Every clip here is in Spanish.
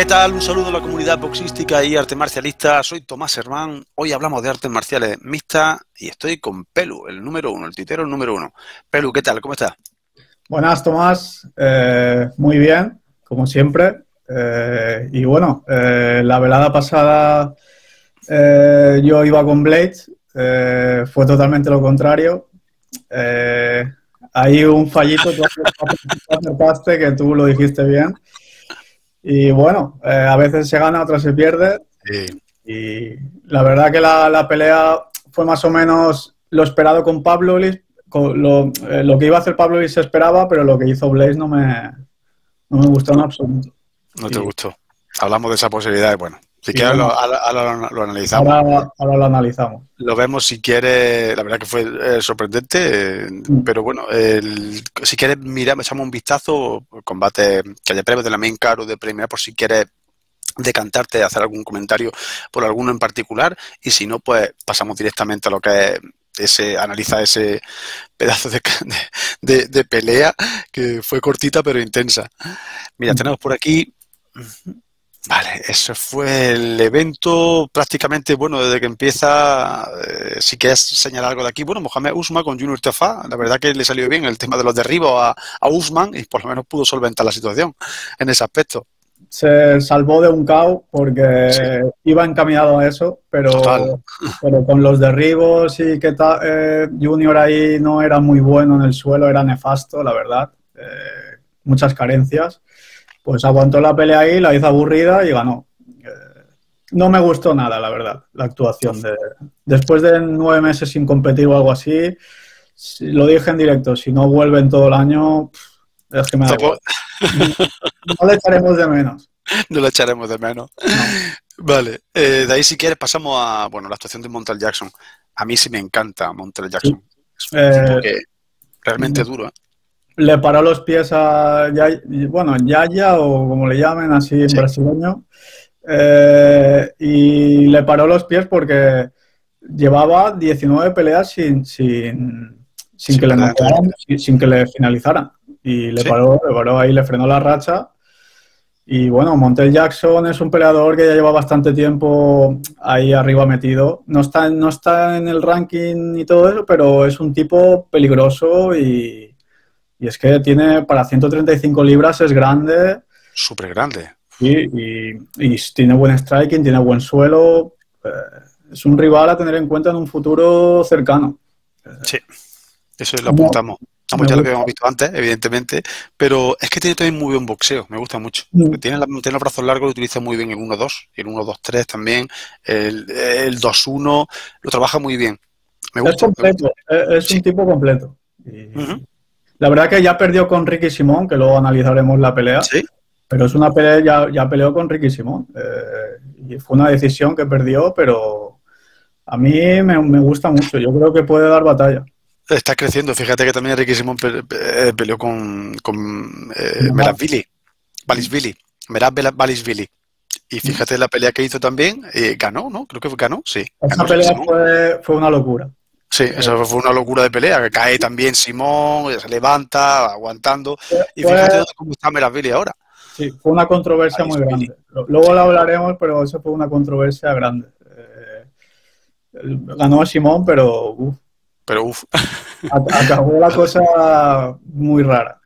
¿Qué tal? Un saludo a la comunidad boxística y arte marcialista. Soy Tomás Hermán. Hoy hablamos de artes marciales mixtas y estoy con Pelu, el número uno, el titero el número uno. Pelu, ¿qué tal? ¿Cómo estás? Buenas, Tomás. Eh, muy bien, como siempre. Eh, y bueno, eh, la velada pasada yo iba con Blades, fue totalmente lo contrario. hay un fallito que que tú lo dijiste bien. Y bueno, a veces se gana, otras se pierde. Y la verdad que la, pelea fue más o menos lo esperado con Pablo lo, lo, que iba a hacer Pablo se esperaba, pero lo que hizo Blaze no me, no me gustó en absoluto. No te gustó. Hablamos de esa posibilidad y bueno, si quieres lo, analizamos. Ahora, lo analizamos. Lo vemos si quieres, la verdad que fue eh, sorprendente, eh, mm. pero bueno, si quieres mirar, echamos un vistazo, combate que haya premios de la main card o de premia, por si quieres decantarte, hacer algún comentario por alguno en particular, y si no, pues pasamos directamente a lo que es ese, analiza ese pedazo de, de, pelea que fue cortita pero intensa. Mira, tenemos por aquí. Vale, eso fue el evento prácticamente, bueno, desde que empieza, eh, si quieres señalar algo de aquí, bueno, Mohamed Usman con Junior Tafa, la verdad que le salió bien el tema de los derribos a, a Usman y por lo menos pudo solventar la situación en ese aspecto se salvó de un caos porque iba encaminado a eso, pero, pero con los derribos y que tal, eh, Junior ahí no era muy bueno en el suelo, era nefasto, la verdad. Eh, muchas carencias. Pues aguantó la pelea ahí, la hizo aburrida y ganó. Eh, no me gustó nada, la verdad, la actuación. De, después de nueve meses sin competir o algo así, lo dije en directo, si no vuelven todo el año, es que me da no le echaremos de menos. No le echaremos de menos. Vale, eh, de ahí si quieres pasamos a bueno la actuación de Montel Jackson. A mí sí me encanta Montel Jackson. Es eh, realmente duro. ¿Eh? Le paró los pies a bueno, Yaya o como le llamen así en brasileño. y le paró los pies porque llevaba 19 peleas sin, sin, sin, que, le sin que le finalizaran y le, paró, le paró ahí, le frenó la racha. Y bueno, Montel Jackson es un peleador que ya lleva bastante tiempo ahí arriba metido. No está, no está en el ranking y todo eso, pero es un tipo peligroso y, y es que tiene para 135 libras, es grande. Súper grande. y, y, tiene buen striking, tiene buen suelo. Eh, es un rival a tener en cuenta en un futuro cercano. Sí, eso lo apuntamos ya lo que hemos visto antes, evidentemente, pero es que tiene también muy buen boxeo, me gusta mucho. Mm. Tiene, los brazos largos, lo utiliza muy bien en 1-2, y en 1-2-3 también, el, el 2-1, lo trabaja muy bien. Me gusta, es completo, es un tipo completo. La verdad que ya perdió con Ricky Simón, que luego analizaremos la pelea. ¿Sí? Pero es una pelea, ya, ya peleó con Ricky Simón. Eh, y fue una decisión que perdió, pero a mí me, me gusta mucho. Yo creo que puede dar batalla. Está creciendo. Fíjate que también Ricky Simón eh, peleó con, con eh, Merabvili, Balisvili, Merab Balisvili. Y fíjate la pelea que hizo también, eh, ganó, ¿no? Creo que ganó, sí. Esa pelea fue, fue, una locura. Sí, esa fue una locura de pelea, que cae también Simón, se levanta, aguantando. Y fíjate cómo está Merabvili ahora. Sí, fue una controversia muy grande. Luego la hablaremos, pero eso fue una controversia grande. ganó Simón, pero pero uff. Acabó la cosa muy rara.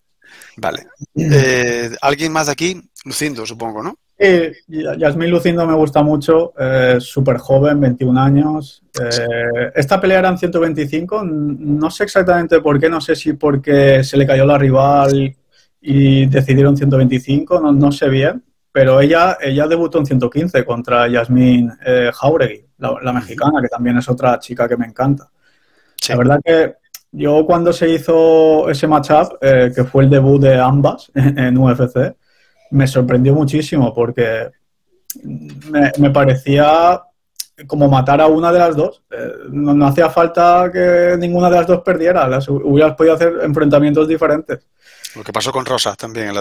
Vale. Eh, ¿Alguien más de aquí? Lucindo, supongo, ¿no? Sí, Yasmín Lucindo me gusta mucho, eh, súper joven, 21 años. Eh, esta pelea era en 125, no sé exactamente por qué, no sé si porque se le cayó la rival y decidieron 125, no, no sé bien, pero ella, ella debutó en 115 contra Yasmín Jauregui, la, mexicana, que también es otra chica que me encanta. La verdad que yo cuando se hizo ese matchup, eh, que fue el debut de ambas en UFC, me sorprendió muchísimo porque me, parecía como matar a una de las dos. Eh, no, hacía falta que ninguna de las dos perdiera, las hubieras podido hacer enfrentamientos diferentes. Lo que pasó con Rosa también,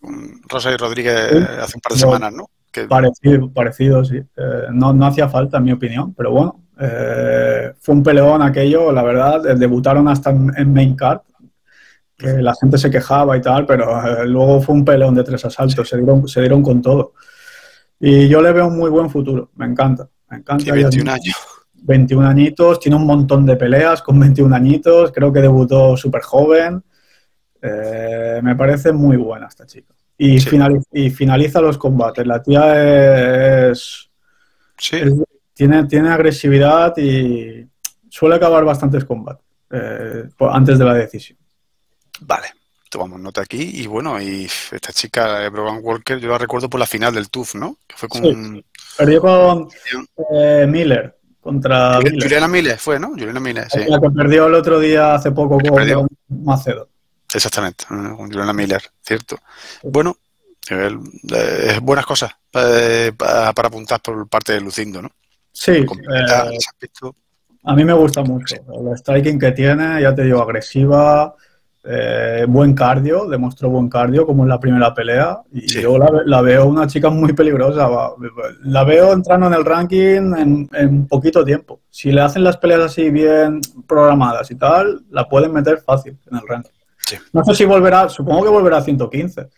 con Rosa y Rodríguez hace un par de semanas, ¿no? Parecido, parecido, sí. Eh, no, no hacía falta, en mi opinión, pero bueno, eh, fue un peleón aquello, la verdad. Eh, debutaron hasta en, main card, que la gente se quejaba y tal, pero eh, luego fue un peleón de tres asaltos, se, dieron, se dieron con todo. Y yo le veo un muy buen futuro, me encanta, me encanta. Tiene 21 años. 21 añitos, tiene un montón de peleas con 21 añitos, creo que debutó súper joven. Eh, me parece muy buena esta chica. Y, Sí. finaliza, y finaliza los combates. La tía es, Sí, es- tiene, tiene agresividad y suele acabar bastantes combates eh, por- antes de la decisión. Vale. Tomamos nota aquí. Y bueno, y esta chica, eh, Brogan Walker, yo la recuerdo por la final del TUF, ¿no? Que fue con Sí. Perdió con eh, Miller contra Juliana Miller. Juliana Miles, fue, ¿no? Juliana Miles, sí. La que perdió el otro día hace poco con. Macedo. Exactamente, con Juliana Miller, cierto. Bueno, eh, buenas cosas eh, pa- para apuntar por parte de Lucindo, ¿no? Sí, eh. A mí me gusta mucho. El striking que tiene, ya te digo, agresiva, eh, buen cardio, demostró buen cardio como en la primera pelea. Y Sí. yo la, ve- la veo una chica muy peligrosa. va. La veo entrando en el ranking en, en poquito tiempo. Si le hacen las peleas así bien programadas y tal, la pueden meter fácil en el ranking. Sí. No sé si volverá, supongo que volverá a 115.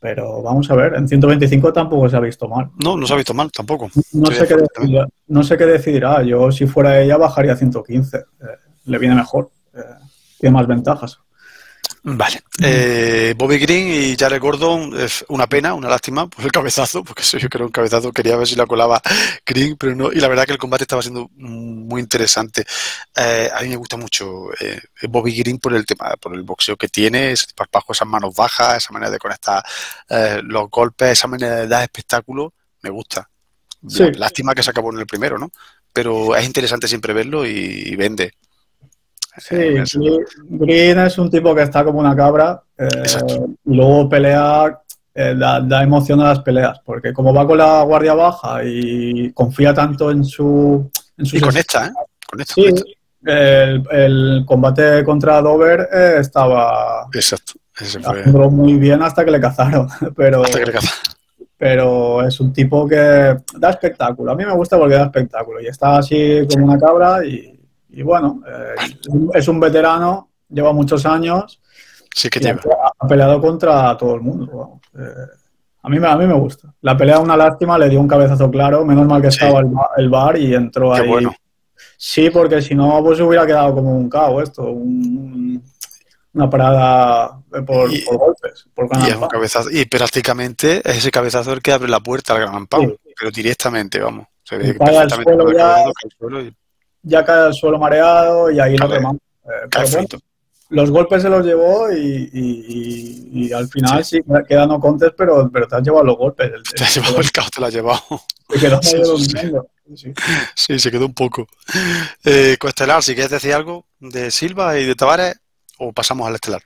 Pero vamos a ver, en 125 tampoco se ha visto mal. No, no se ha visto mal tampoco. No Sí, sé, qué decidirá, no sé qué decidirá. Yo, si fuera ella, bajaría a 115. Eh, le viene mejor. Eh, tiene más ventajas. Vale. Eh, Bobby Green y Jared Gordon, es una pena, una lástima por el cabezazo, porque eso yo creo un cabezazo, quería ver si la colaba Green, pero no. Y la verdad que el combate estaba siendo muy interesante. Eh, a mí me gusta mucho eh, Bobby Green por el tema, por el boxeo que tiene, ese parpajo, esas manos bajas, esa manera de conectar eh, los golpes, esa manera de dar espectáculo, me gusta. Sí. Lástima que se acabó en el primero, ¿no? Pero es interesante siempre verlo y, y vende. Sí, Eh, Green es un tipo que está como una cabra. eh, y luego pelea, eh, da, da emoción a las peleas. Porque como va con la guardia baja y confía tanto en su. En sus Y conecta, ¿eh? Conecta, Sí, conecta. el, el combate contra Dover eh, estaba Exacto. Ese fue haciéndolo muy bien hasta que le cazaron. Pero, hasta que le caza. pero es un tipo que da espectáculo. A mí me gusta porque da espectáculo y está así como una cabra y, y bueno, eh, es un veterano, lleva muchos años Sí que ha, lleva. ha peleado contra todo el mundo. Eh, a, mí, me- a mí me gusta. La pelea una lástima, le dio un cabezazo claro, menos mal que Sí. estaba el, el bar y entró Qué ahí. bueno. Sí, porque si no, pues hubiera quedado como un caos esto, un- una parada por, Y- por golpes, por Y es un cabezazo. Y prácticamente es ese cabezazo el que abre la puerta al gran. Sí. Pero directamente, vamos. Se ve suelo el suelo y ya cae al suelo mareado y ahí lo remamos. Eh, los golpes se los llevó y, y- y- y al final sí, queda no contes, pero, pero te has llevado los golpes. El- Te has llevado el caos, te lo has llevado. te Sí, sí, sí. durmiendo. Sí. Sí, se quedó un poco. Eh, Coestelar, si quieres decir algo de Silva y de Tavares, o pasamos al estelar.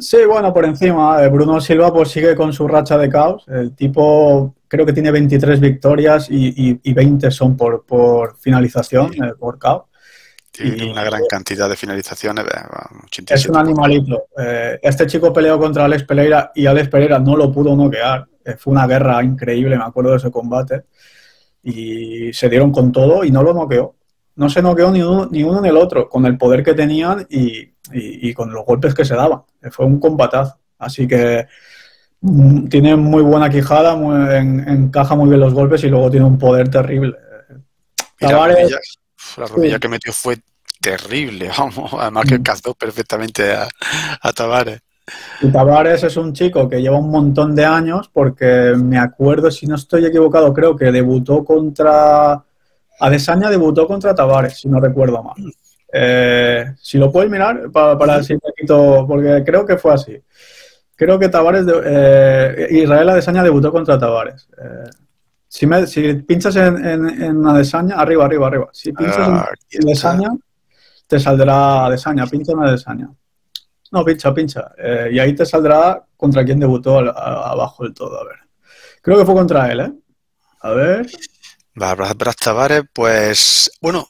Sí, bueno, por encima, eh, Bruno Silva pues sigue con su racha de caos. El tipo creo que tiene 23 victorias y, y- y 20 son por, por finalización, Sí. por caos. Tiene Y- una gran cantidad de finalizaciones. eh, Es 87. un animalito. Eh, este chico peleó contra Alex Pereira y Alex Pereira no lo pudo noquear. Eh, fue una guerra increíble, me acuerdo de ese combate. Y se dieron con todo y no lo noqueó. No se noqueó ni uno ni, uno ni el otro, con el poder que tenían y, y- y con los golpes que se daban. Fue un combatazo. Así que tiene muy buena quijada, muy- en- encaja muy bien los golpes y luego tiene un poder terrible. La rodilla, la rodilla Sí. que metió fue terrible, vamos. Además que Mm. cazó perfectamente a, a Tavares. Y Tavares es un chico que lleva un montón de años porque me acuerdo, si no estoy equivocado, creo que debutó contra... Adesanya debutó contra Tavares, si no recuerdo mal. Eh, si lo puedes mirar para, para si quito, porque creo que fue así. Creo que Tavares, de- eh, Israel Adesanya debutó contra Tavares. Eh, si, me- si pinchas en, en, en Adesanya, arriba, arriba, arriba. Si pinchas en Ah. Adesanya, te saldrá Adesanya, pincha en Adesanya. No, pincha, pincha. Eh, y ahí te saldrá contra quién debutó al- a- abajo del todo. A ver. Creo que fue contra él, ¿eh? A ver. Brad Tavares, pues. Bueno,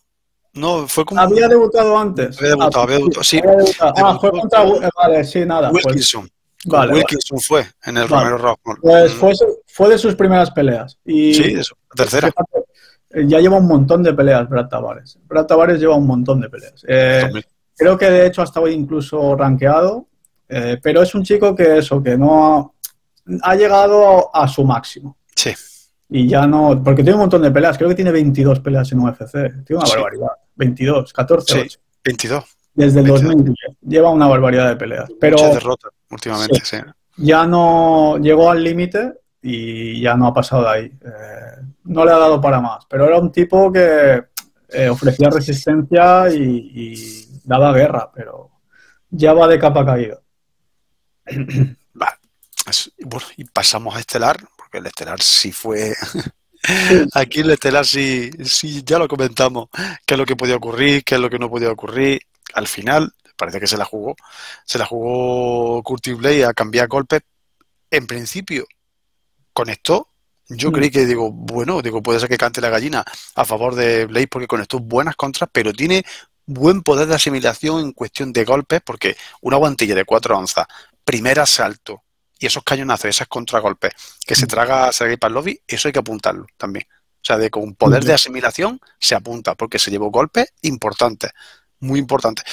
no, fue como. Había debutado antes. Había debutado, Ah, había debutado, sí. había debutado. Ah, fue contra. con- Vale, sí, nada. pues- Wilkinson. Vale, vale. Wilkinson fue en el Vale. Romero Rockmore. Pues Mm, fue, su- fue de sus primeras peleas. Y Sí, eso, la tercera. fíjate, eh, ya lleva un montón de peleas Brad Tavares. Brad Tavares lleva un montón de peleas. Eh, 2000. Creo que de hecho ha estado incluso rankeado, eh, pero es un chico que eso, que no ha, ha llegado a su máximo. Sí. y ya no, porque tiene un montón de peleas, creo que tiene 22 peleas en UFC, tiene una barbaridad, 22, 14, sí, 22. Desde el 2010, lleva una barbaridad de peleas. Pero, Muchas derrotas últimamente, sí. Ya no llegó al límite y ya no ha pasado de ahí. Eh, no le ha dado para más, pero era un tipo que eh, ofrecía resistencia y, daba guerra, pero ya va de capa caída. Vale. Bueno, y pasamos a Estelar, porque el Estelar sí fue... Aquí el Estelar sí, sí, ya lo comentamos, qué es lo que podía ocurrir, qué es lo que no podía ocurrir. Al final, parece que se la jugó. Se la jugó Curtis Blade a cambiar golpes. En principio, conectó. Yo mm. creí que digo, bueno, digo, puede ser que cante la gallina a favor de Blade porque conectó buenas contras, pero tiene buen poder de asimilación en cuestión de golpes, porque una guantilla de 4 onzas, primer asalto, y esos cañonazos, esos contragolpes que se mm. traga Sergei Pavlovich, eso hay que apuntarlo también. O sea, de con poder de asimilación se apunta, porque se llevó golpes importantes, muy importantes.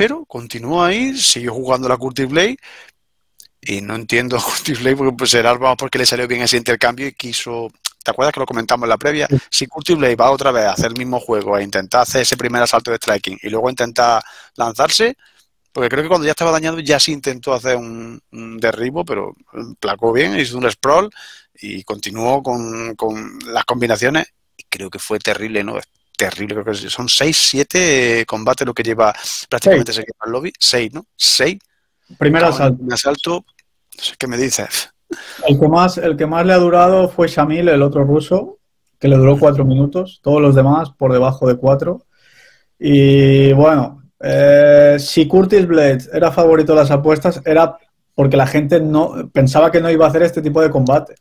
Pero continuó ahí, siguió jugando la Curtis Blade, y no entiendo a Curtis Blade porque pues, será porque le salió bien ese intercambio y quiso. ¿Te acuerdas que lo comentamos en la previa? Si Curtis Blade va otra vez a hacer el mismo juego, a intentar hacer ese primer asalto de striking y luego intentar lanzarse, porque creo que cuando ya estaba dañado ya sí intentó hacer un, derribo, pero placó bien, hizo un sprawl y continuó con, las combinaciones. Y creo que fue terrible, ¿no? Terrible, creo que son 6, 7 combates lo que lleva prácticamente ese lobby. 6, ¿no? 6 Primer asalto. asalto, no sé qué me dices. El que, más, el que más le ha durado fue Shamil, el otro ruso, que le duró cuatro minutos. Todos los demás por debajo de cuatro. Y bueno, eh, si Curtis Blade era favorito de las apuestas, era porque la gente no pensaba que no iba a hacer este tipo de combate.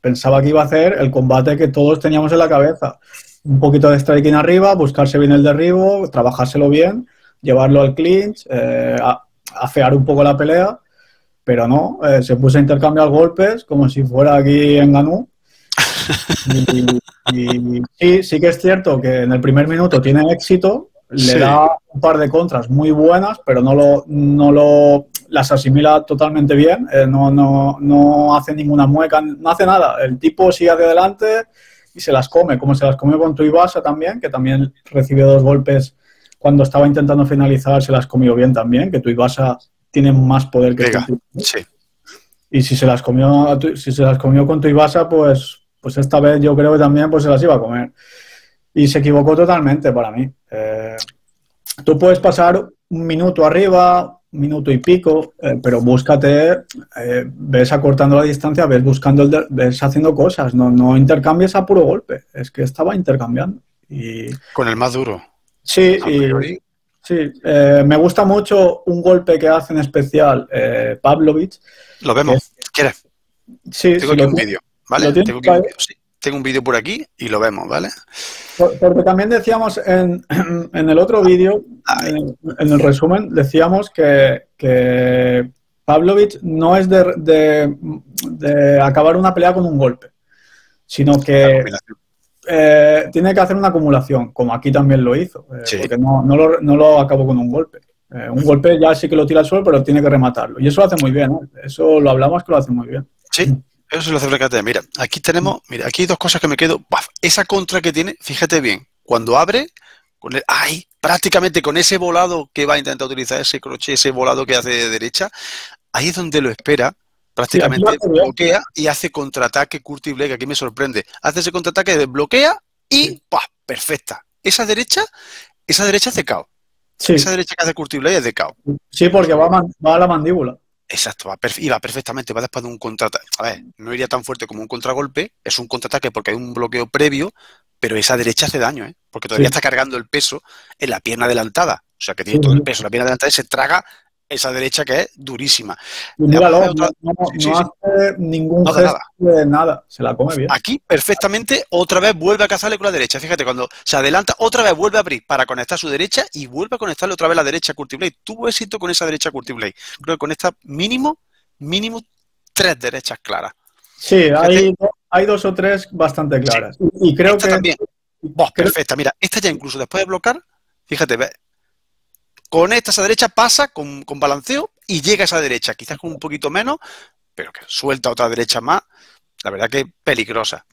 Pensaba que iba a hacer el combate que todos teníamos en la cabeza. Un poquito de striking arriba, buscarse bien el derribo, trabajárselo bien, llevarlo al clinch, eh, afear un poco la pelea, pero no, eh, se puso a intercambiar golpes como si fuera aquí en Ganú. Y, sí, sí que es cierto que en el primer minuto tiene éxito, le da un par de contras muy buenas, pero no lo, no lo las asimila totalmente bien, eh, no, no, no hace ninguna mueca, no hace nada. El tipo sigue hacia adelante y se las come, como se las comió con Tuibasa también, que también recibió dos golpes cuando estaba intentando finalizar se las comió bien también, que tu Ibasa tiene más poder que tú. Sí. Y si se las comió, si se las comió con tu Ibasa, pues, pues esta vez yo creo que también pues se las iba a comer. Y se equivocó totalmente para mí. Eh, tú puedes pasar un minuto arriba, minuto y pico, eh, pero búscate, eh, ves acortando la distancia, ves buscando, el ves haciendo cosas, no, no intercambies a puro golpe. Es que estaba intercambiando. Y... Con el más duro. Sí, y, sí eh, me gusta mucho un golpe que hace en especial eh, Pavlovich. Lo vemos, ¿quieres? Sí, tengo aquí un vídeo, ¿vale? Tengo, un, sí, tengo un vídeo por aquí y lo vemos, ¿vale? Porque también decíamos en, el otro vídeo, en, el resumen, decíamos que, que Pavlovich no es de, de, acabar una pelea con un golpe, sino que eh, tiene que hacer una acumulación, como aquí también lo hizo, eh, porque no, lo, acabó con un golpe. Eh, un golpe ya sí que lo tira al suelo, pero tiene que rematarlo. Y eso lo hace muy bien, Eso lo hablamos que lo hace muy bien. Sí, eso se lo hace. Mira, aquí tenemos, mira, aquí hay dos cosas que me quedo. esa contra que tiene, fíjate bien, cuando abre, con el, ¡ay! prácticamente con ese volado que va a intentar utilizar ese crochet, ese volado que hace de derecha, ahí es donde lo espera prácticamente bloquea y hace contraataque Curtis Blake, aquí me sorprende. Hace ese contraataque, desbloquea y ¡pah! perfecta. Esa derecha, esa derecha es de KO. Esa derecha que hace Curtis Blake es de KO. Sí, porque va, a la mandíbula. Exacto, va, va perfectamente, va después de un contraataque. A ver, no iría tan fuerte como un contragolpe, es un contraataque porque hay un bloqueo previo, pero esa derecha hace daño, ¿eh? porque todavía está cargando el peso en la pierna adelantada. O sea, que tiene todo el peso la pierna adelantada y se traga esa derecha que es durísima. no, hace ningún gesto de nada, se la come bien. Aquí, perfectamente, otra vez vuelve a cazarle con la derecha. Fíjate, cuando se adelanta, otra vez vuelve a abrir para conectar su derecha y vuelve a conectarle otra vez la derecha a Curtis Blade. Tuvo éxito con esa derecha Curtis Blade. Creo que con esta mínimo, mínimo tres derechas claras. Sí, hay, hay, dos o tres bastante claras. Y creo que... También. perfecta. Mira, esta ya incluso después de bloquear, fíjate, conecta esa derecha, pasa con, balanceo y llega a esa derecha, quizás con un poquito menos, pero que suelta otra derecha más. La verdad que peligrosa.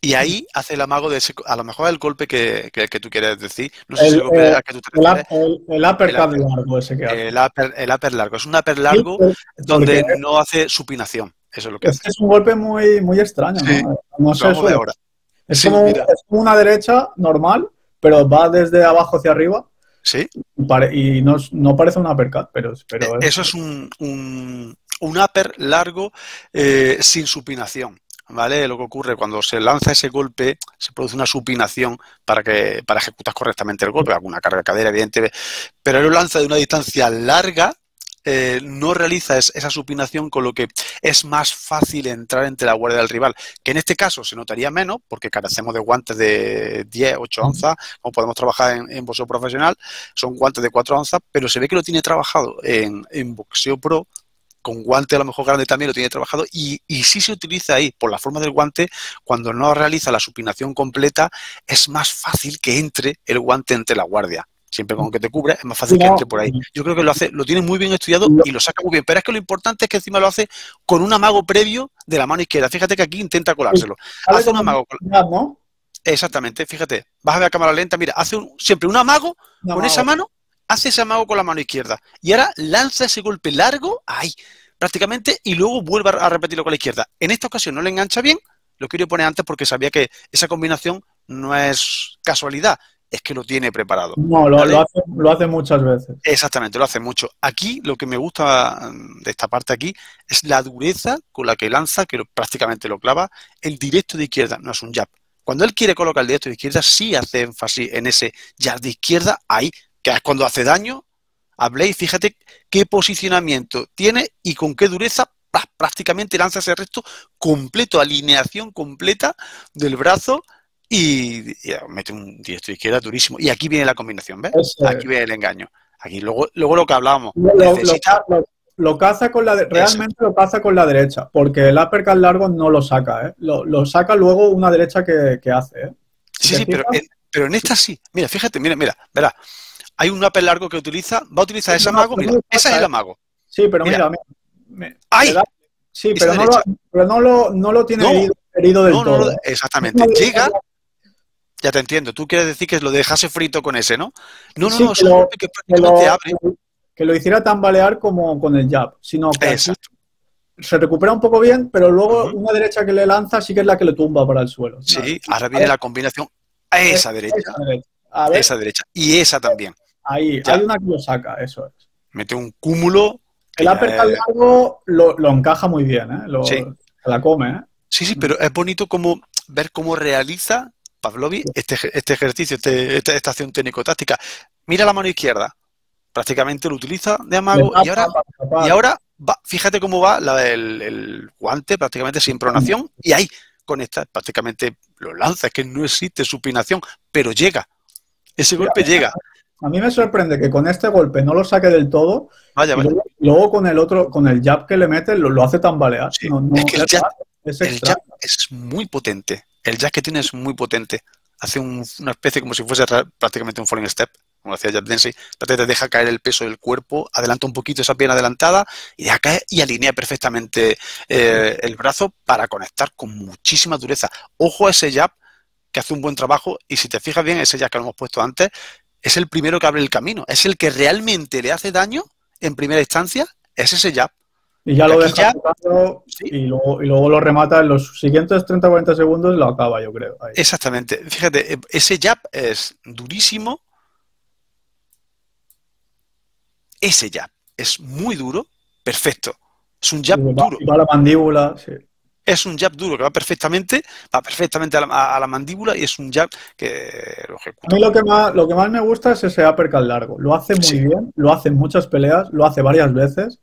Y ahí hace el amago de ese, a lo mejor el golpe que, que, tú quieres decir. No sé el, si el golpe que tú te. El, el, upper largo ese que hace. El upper, el upper largo. Es un upper largo donde no hace supinación. Eso es lo que es, hace. Es un golpe muy, muy extraño, sí. ¿no? No sé de ahora. Es, Sí, como, mira. es como una derecha normal, pero va desde abajo hacia arriba Sí. y, no, no parece un uppercut, pero, pero Eh, es- Eso es un, un, un upper largo eh, sin supinación. ¿Vale? Lo que ocurre cuando se lanza ese golpe, se produce una supinación para que para ejecutar correctamente el golpe, alguna carga de cadera, evidentemente, pero él lo lanza de una distancia larga, eh, no realiza es- esa supinación, con lo que es más fácil entrar entre la guardia del rival, que en este caso se notaría menos, porque carecemos de guantes de 10, 8 onzas, como podemos trabajar en, en boxeo profesional, son guantes de 4 onzas, pero se ve que lo tiene trabajado en, en boxeo pro, con guante a lo mejor grande también lo tiene trabajado, y, y sí se utiliza ahí, por la forma del guante, cuando no realiza la supinación completa, es más fácil que entre el guante entre la guardia. Siempre con que te cubra, es más fácil que entre por ahí. Yo creo que lo hace, lo tiene muy bien estudiado y lo saca muy bien. Pero es que lo importante es que encima lo hace con un amago previo de la mano izquierda. Fíjate que aquí intenta colárselo. Hace un amago. Exactamente, fíjate. Vas a ver a cámara lenta, mira, hace un- siempre un amago con amago. esa mano, hace ese amago con la mano izquierda. Y ahora lanza ese golpe largo, ahí, prácticamente, y luego vuelve a repetirlo con la izquierda. En esta ocasión no le engancha bien, lo quiero poner antes porque sabía que esa combinación no es casualidad, es que lo tiene preparado. No, lo, ¿Vale? lo hace, lo hace muchas veces. Exactamente, lo hace mucho. Aquí lo que me gusta mm, de esta parte aquí es la dureza con la que lanza, que lo- prácticamente lo clava, el directo de izquierda, no es un jab. Cuando él quiere colocar el directo de izquierda, sí hace énfasis en ese jab de izquierda, ahí, que es cuando hace daño. A Blade, fíjate qué posicionamiento tiene y con qué dureza prá- prácticamente lanza ese resto completo, alineación completa del brazo y, y mete un de izquierda durísimo. Y aquí viene la combinación, ¿ves? Aquí viene el engaño. Aquí luego, luego lo que hablábamos. Lo, lo- necesita- lo- lo caza con la de- realmente lo caza con la derecha, porque el uppercut largo no lo saca, ¿eh? Lo, lo saca luego una derecha que, que hace, ¿eh? Sí, ¿Te sí, pero en, pero en esta sí. Mira, fíjate, mira, mira, verá. Hay un upper largo que utiliza, va a utilizar ese No, amago, no mira, me ese es el amago. Sí, pero Mira. mira, ¡Ay! da- sí, Esa pero no, lo, pero no lo, no lo tiene No. herido, herido del No, no, todo. no, exactamente. Llega, ya te entiendo. Tú quieres decir que lo dejase frito con ese, ¿no? No, no, Sí, no, que lo- que que lo, abre. que lo hiciera tambalear como con el jab, sino que se recupera un poco bien, pero luego una derecha que le lanza sí que es la que le tumba para el suelo. Sí, ahora viene la combinación a esa derecha, Esa derecha. A ver, esa derecha y esa también. ahí, Ya. hay una que lo saca, eso es. Mete un cúmulo. El uppercut es- largo lo, lo encaja muy bien, ¿eh? Lo, Sí. se la come, ¿eh? Sí, sí, pero es bonito como ver cómo realiza Pavlovi este, este ejercicio, este- esta, esta acción técnico-táctica. Mira la mano izquierda, prácticamente lo utiliza de amago y ahora, y ahora va, fíjate cómo va la- el, el guante prácticamente sin pronación y ahí conecta, prácticamente lo lanza, es que no existe supinación, pero llega. Ese golpe llega. A mí me sorprende que con este golpe no lo saque del todo Vaya, y vaya. luego, luego con el otro, con el jab que le mete, lo, lo hace tambalear. Sí, No- no- es que el jab- raro, es El jab es muy potente. El jab que tiene es muy potente. Hace un- una especie como si fuese prácticamente un falling step, como decía Jab Densey. Te deja caer el peso del cuerpo, adelanta un poquito esa pierna adelantada y deja caer y alinea perfectamente eh, el brazo para conectar con muchísima dureza. Ojo a ese jab que hace un buen trabajo y si te fijas bien, ese jab que lo hemos puesto antes es el primero que abre el camino. Es el que realmente le hace daño en primera instancia, es ese jab. Y ya Y lo deja ya- tocando Sí. y, luego, y luego lo remata en los siguientes 30-40 segundos lo acaba, yo creo. Ahí. Exactamente. Fíjate, eh, ese jab es durísimo. Ese jab es muy duro, perfecto. Es un jab Y va, duro. y va a la mandíbula, sí. Es un jab duro que va perfectamente, va perfectamente a la, a- a la mandíbula y es un jab que lo A ejecuta. mí lo que más, lo que más me gusta es ese uppercut largo. Lo hace muy Sí. bien, lo hace en muchas peleas, lo hace varias veces.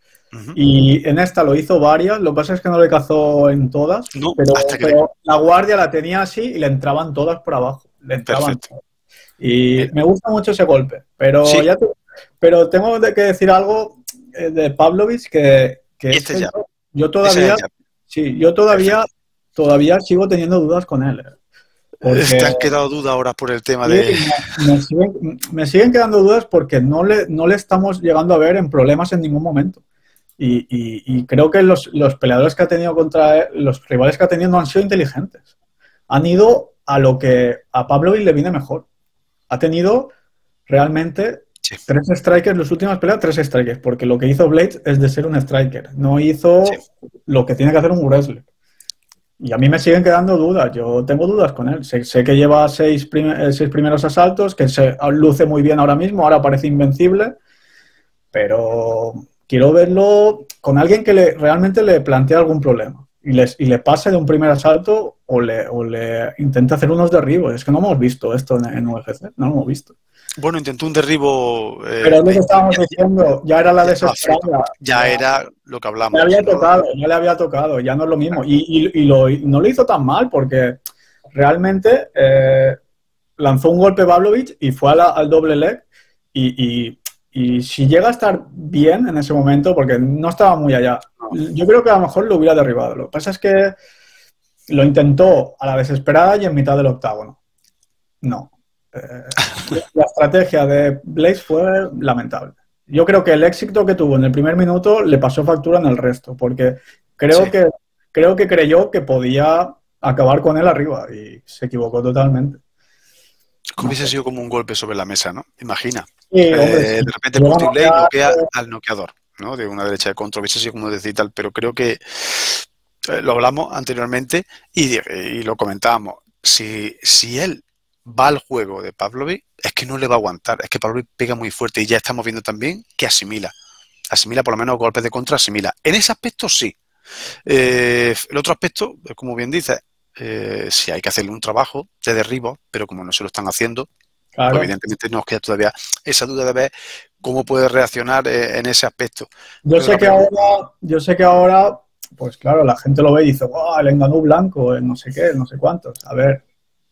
Y en esta lo hizo varias, lo que pasa es que no le cazó en todas, No, pero, pero la guardia la tenía así y le entraban todas por abajo. Le entraban todas. Y Bien. me gusta mucho ese golpe, pero Sí. ya te- pero tengo que decir algo eh, de Pavlovich que, que Y es este que yo, todavía, sí, yo todavía, todavía sigo teniendo dudas con él. eh. Porque- Te han quedado dudas ahora por el tema de. me, me siguen, me siguen quedando dudas porque no le, no le estamos llegando a ver en problemas en ningún momento. Y, y- y creo que los, los peleadores que ha tenido contra él, los rivales que ha tenido no han sido inteligentes. han ido a lo que a Pavlovich le viene mejor. Ha tenido realmente Sí. tres strikers, las últimas peleas, tres strikers, porque lo que hizo Blade es de ser un striker, no hizo Sí. lo que tiene que hacer un wrestler. Y a mí me siguen quedando dudas, yo tengo dudas con él. Sé, sé que lleva seis, prim- eh, seis primeros asaltos, que se luce muy bien ahora mismo, ahora parece invencible, pero quiero verlo con alguien que le, realmente le plantee algún problema y, les, y le pase de un primer asalto o le, o le intente hacer unos derribos. Es que no hemos visto esto en, en UFC, no lo hemos visto. Bueno, intentó un derribo. eh, Pero es lo que estábamos ya- diciendo, ya era la desesperada. Ya era lo que hablamos. Ya había ¿no? tocado, ya le había tocado, ya no es lo mismo. Y, y- y lo- no lo hizo tan mal porque realmente eh, lanzó un golpe Pavlovich y fue a la- al doble leg. Y, y- y si llega a estar bien en ese momento, porque no estaba muy allá, yo creo que a lo mejor lo hubiera derribado. Lo que pasa es que lo intentó a la desesperada y en mitad del octágono. No. Eh, la estrategia de Blaze fue lamentable. Yo creo que el éxito que tuvo en el primer minuto le pasó factura en el resto, porque creo Sí. que creo que creyó que podía acabar con él arriba y se equivocó totalmente. Hubiese sido como un golpe sobre la mesa, ¿no? Imagina. Eh, hombre, de sí. repente Multiplay noquea- al noqueador, ¿no? De una derecha de control, hubiese sido como decir tal, pero creo que eh, lo hablamos anteriormente y, y lo comentábamos. Si, si él va al juego de Pavlovich, es que no le va a aguantar, es que Pavlovich pega muy fuerte y ya estamos viendo también que asimila. Asimila por lo menos golpes de contra, asimila. En ese aspecto sí. Eh, el otro aspecto, como bien dices, eh, si hay que hacerle un trabajo de derribo, pero como no se lo están haciendo, claro. pues evidentemente nos queda todavía esa duda de ver cómo puede reaccionar eh, en ese aspecto. Yo sé que ahora, yo sé que ahora, pues claro, la gente lo ve y dice, wow, el enganú blanco, el no sé qué, el no sé cuántos. A ver,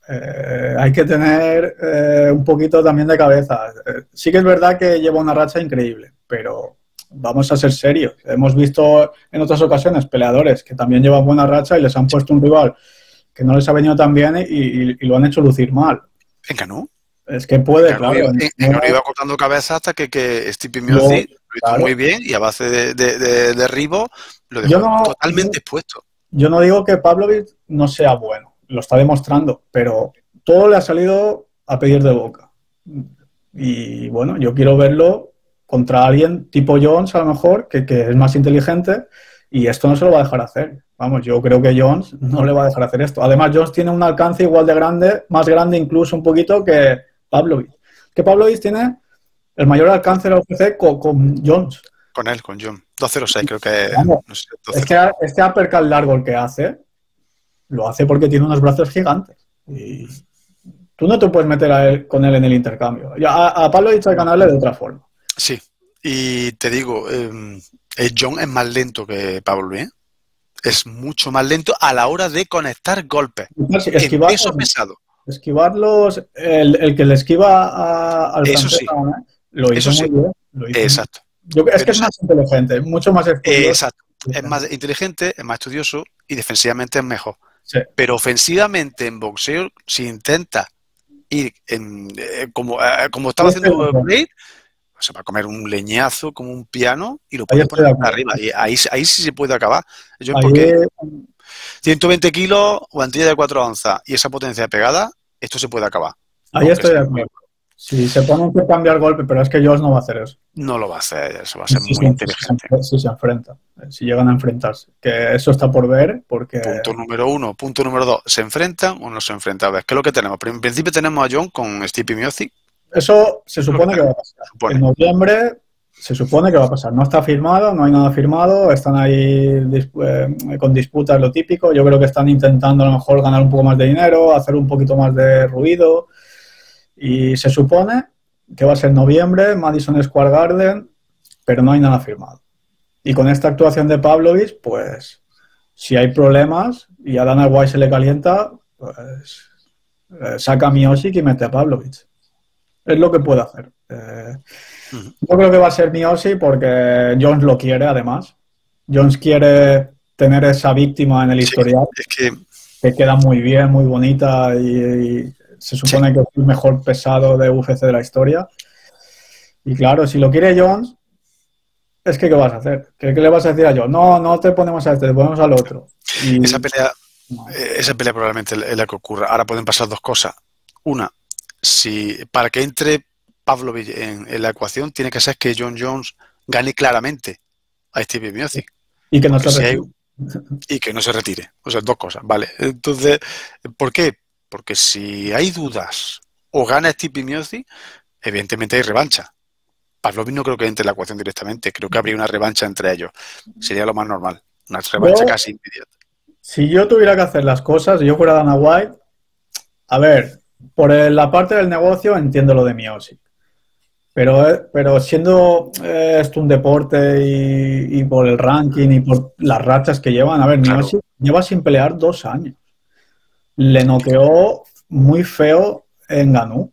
eh, hay que tener eh, un poquito también de cabeza. Eh, sí que es verdad que lleva una racha increíble, pero vamos a ser serios. Hemos visto en otras ocasiones peleadores que también llevan buena racha y les han puesto un rival que no les ha venido tan bien y, y- y lo han hecho lucir mal. En Canú. Es que puede, En claro. en- en Canú iba cortando cabeza hasta que, que Miocic lo hizo claro. muy bien y a base de, de, de derribo lo dejó Yo no- totalmente yo- expuesto. Yo no digo que Pavlovich no sea bueno, lo está demostrando, pero todo le ha salido a pedir de boca. Y bueno, yo quiero verlo contra alguien tipo Jones, a lo mejor, que, que es más inteligente, y esto no se lo va a dejar hacer. Vamos, yo creo que Jones no le va a dejar hacer esto. Además, Jones tiene un alcance igual de grande, más grande incluso un poquito que Pavlovich. Que Pavlovich tiene el mayor alcance de la UFC con, con Jones. Con él, con John. 2-0-6 creo que Vamos, no sé, Es 2-0. que este uppercut largo el que hace, lo hace porque tiene unos brazos gigantes. Y tú no te puedes meter a él- con él en el intercambio. Ya, a, a Pablo hay que ganarle de otra forma. Sí. Y te digo, eh, eh, John es más lento que Pablo, ¿eh? Es mucho más lento a la hora de conectar golpes. Sí, En Esquivar, peso pesado. esquivarlos, el, el que le esquiva a- al Eso francés, sí. ¿no? lo hizo Eso muy sí. bien. lo hizo Exacto. Yo- es que es más inteligente, mucho más estudioso. Exacto. Es más inteligente, es más estudioso y defensivamente es mejor. Sí. Pero ofensivamente en boxeo, si intenta ir en, eh, como, eh, como estaba haciendo. Blade, se va a comer un leñazo como un piano y lo Ahí puede estoy de poner arriba. Y ahí, ahí sí se puede acabar. Yo, Ahí, porque 120 kilos, guantilla de 4 onzas y esa potencia pegada, esto se puede acabar. ahí estoy de acuerdo. Si se ponen que cambiar golpe, pero es que Jones no va a hacer eso. No lo va a hacer, eso va a ser si, muy se, inteligente. si se- eh, si llegan a enfrentarse. Que eso está por ver, porque Punto número uno. Punto número dos. ¿Se enfrentan o no se enfrentan? A ver, ¿qué es lo que tenemos? En principio tenemos a John con Stipe Miocic, eso se supone que va a pasar. supone. En noviembre se supone que va a pasar. No está firmado, no hay nada firmado, están ahí dis- eh, con disputas, lo típico. Yo creo que están intentando a lo mejor ganar un poco más de dinero, hacer un poquito más de ruido. Y se supone que va a ser noviembre, Madison Square Garden, pero no hay nada firmado. Y con esta actuación de Pavlovich, pues si hay problemas y a Dana White se le calienta, pues eh, saca a Miosic y mete a Pavlovich. Es lo que puede hacer. Eh, yo creo que va a ser Miosic porque Jones lo quiere, además. Jones quiere tener esa víctima en el Sí. historial, Es que que queda muy bien, muy bonita y, y se supone que es el mejor pesado de UFC de la historia. Y claro, si lo quiere Jones, es que ¿qué vas a hacer? ¿Qué, qué le vas a decir a Jones? No, no te ponemos a este, te ponemos al otro. Y esa pelea, Eh, esa pelea probablemente es la que ocurra. Ahora pueden pasar dos cosas. Una, si para que entre Pavlovich en, la ecuación, tiene que ser que John Jones gane claramente a Steve Miocic. Y que no se retire. y que no se retire. O sea, dos cosas, ¿vale? Entonces, ¿por qué? Porque si hay dudas o gana Steve Miocic, evidentemente hay revancha. Pavlovich no creo que entre en la ecuación directamente. Creo que habría una revancha entre ellos. Sería lo más normal. Una revancha casi inmediata. Si yo tuviera que hacer las cosas, si yo fuera Dana White, a ver, por la parte del negocio entiendo lo de Miosic. Pero, eh, pero siendo eh, esto un deporte y, por el ranking y por las rachas que llevan, a ver, claro. lleva sin pelear dos años. Le noqueó muy feo en Ganú.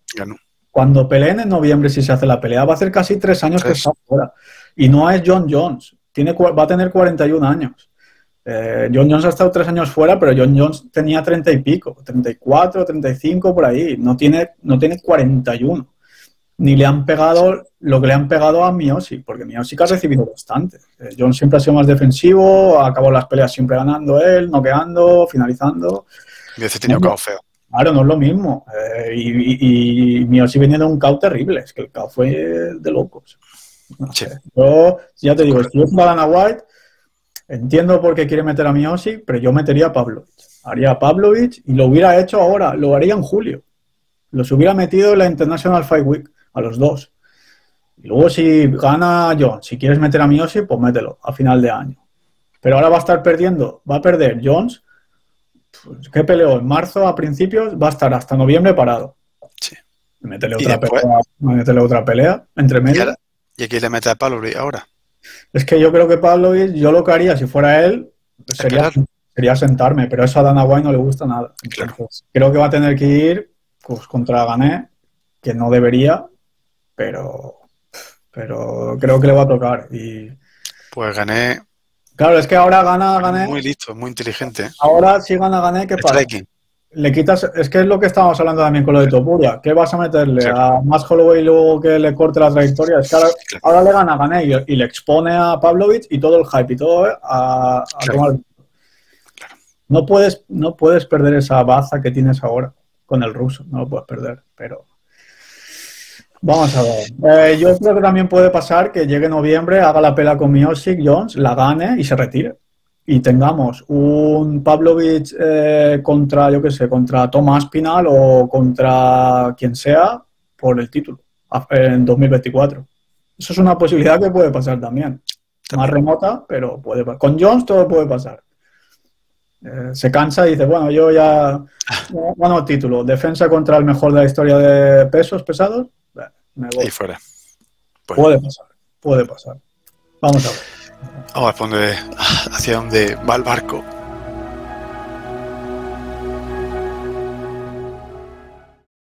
Cuando peleen en noviembre, si se hace la pelea, va a ser casi tres años que está fuera. Y no es John Jones. Tiene, va a tener 41 años. Eh, John Jones ha estado tres años fuera, pero John Jones tenía 30 y pico, 34, 35 por ahí. No tiene, no tiene 41. Ni le han pegado lo que le han pegado a Miosi, porque Miosi ha recibido bastante. Eh, John siempre ha sido más defensivo, ha acabado las peleas siempre ganando él, noqueando, finalizando. Miosi tenía un caos feo. Claro, no es lo mismo. Eh, y, y, Miosi venía de un caos terrible. Es que el caos fue de locos. Yo, ya te digo, si yo fuera Dana White, entiendo por qué quiere meter a Miosi, pero yo metería a Pavlovich. Haría a Pavlovich y lo hubiera hecho ahora, lo haría en julio. Los hubiera metido en la International Fight Week, a los dos. Y luego si gana John, si quieres meter a Miosi, pues mételo a final de año. Pero ahora va a estar perdiendo, va a perder Jones. Pues, ¿Qué peleó? En marzo a principios va a estar hasta noviembre parado. Sí. Métele otra, pelea, métele otra pelea entre medio. ¿Y aquí le mete a Pavlovich ahora? Es que yo creo que Pavlovich, yo lo que haría si fuera él, sería, sería sentarme, pero eso a Dana White no le gusta nada. creo que va a tener que ir pues, contra Gané, que no debería, pero, pero creo que le va a tocar. Y... Pues Gané. Claro, es que ahora gana Gané. Muy listo, muy inteligente. Ahora sí gana Gané, ¿qué pasa? Le quitas, es que es lo que estábamos hablando también con lo de Topuria, ¿qué vas a meterle a más Holloway luego que le corte la trayectoria? Es que ahora, le gana a Gané y, le expone a Pavlovich y todo el hype y todo eh, a, tomar. No puedes, no puedes perder esa baza que tienes ahora con el ruso, no lo puedes perder, pero vamos a ver. Eh, yo creo que también puede pasar que llegue noviembre, haga la pela con Miosic Jones, la gane y se retire y tengamos un Pavlovich eh, contra, yo qué sé, contra Tomás Pinal o contra quien sea por el título en 2024. Eso es una posibilidad que puede pasar también. Más remota, pero puede pasar. Con Jones todo puede pasar. Eh, se cansa y dice, bueno, yo ya bueno, título, defensa contra el mejor de la historia de pesos pesados, me voy. Y fuera. Pues puede pasar, puede pasar. Vamos a ver. Vamos a responder hacia dónde va el barco.